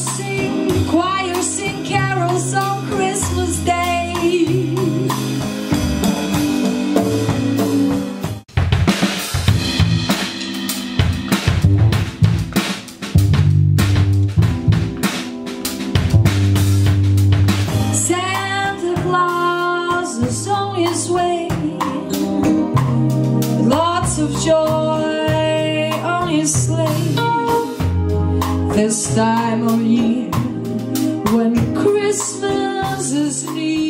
sing, choir sing carols on Christmas Day. Santa Claus is on his way. Lots of joy on his sleigh. This time of year when Christmas is near.